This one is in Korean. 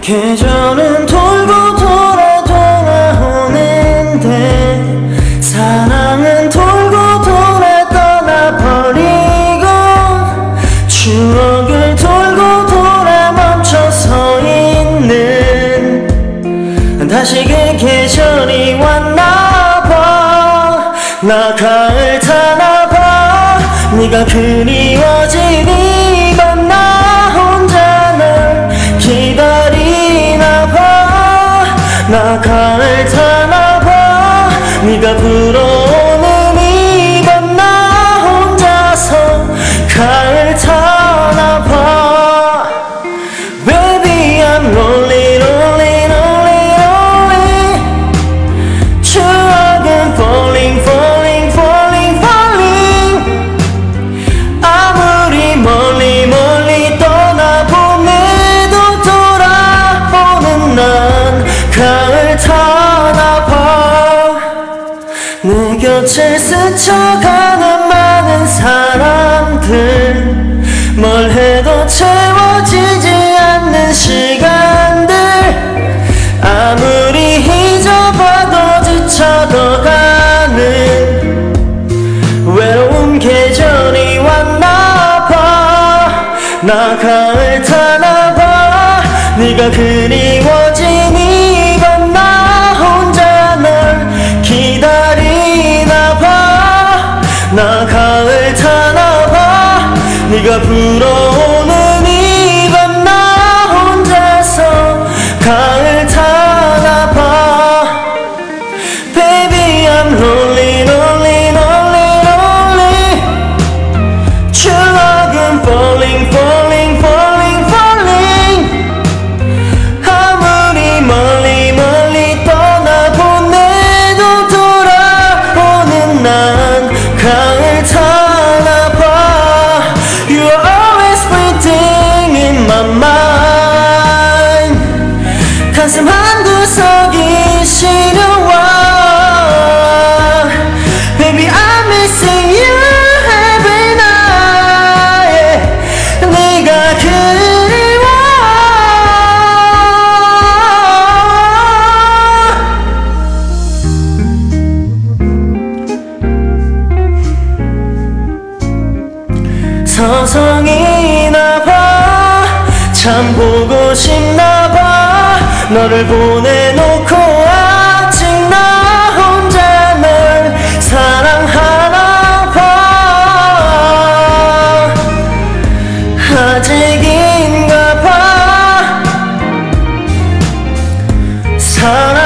계절은 돌 나 가을 타나 봐. 네가 그리워지니 밤나 혼자 널 기다리나 봐나 가을 타나 봐. 네가 부러워 내 곁을 스쳐가는 많은 사람들 뭘 해도 채워지지 않는 시간들. 아무리 잊어봐도 지쳐도 가는 외로운 계절이 왔나봐. 나 가을 타나봐. 네가 그리 がプロ 서성이나 봐참 보고 싶나 봐. 너를 보내놓고 아직 나 혼자 널 사랑하나 봐. 아직인가 봐. 사랑